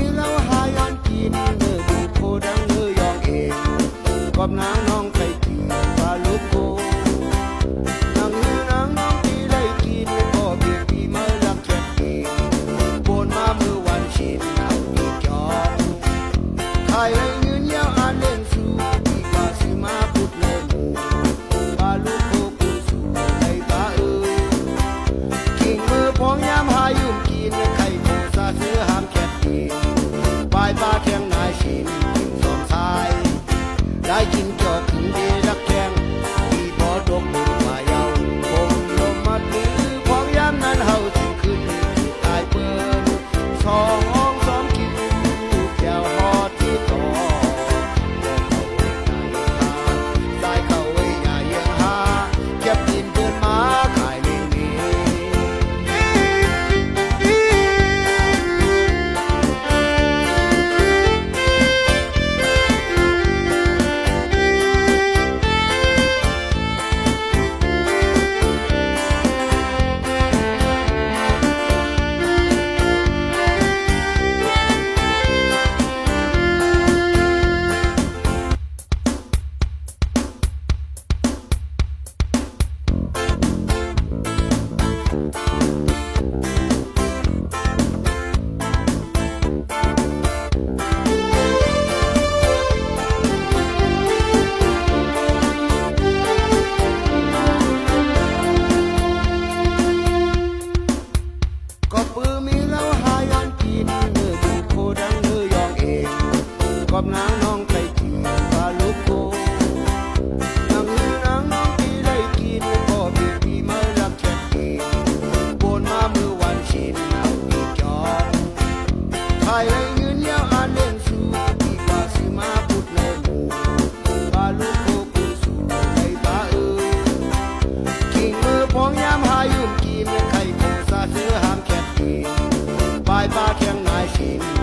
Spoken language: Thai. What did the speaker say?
นี้แล้วหายอนกินเออดูโคดังเออยองเองกอบนางน้อง อบนางน้องไปกินปลาลูกโกนางลือนางน้องที่ได้กินพ่อพี่พี่มารักแค่กินโบนมาเมื่อวันชินเอาอีจอมใครได้เงินยาวอานเล่นสูพี่กาสิมาพูดในหมู่ปลาลูกโกคุณสู่ในปลาเอ้ยกินมือพองยามหายุ่มกินไข่คงซาเสือหามแค่กินปลายปลาแข็งนายชิน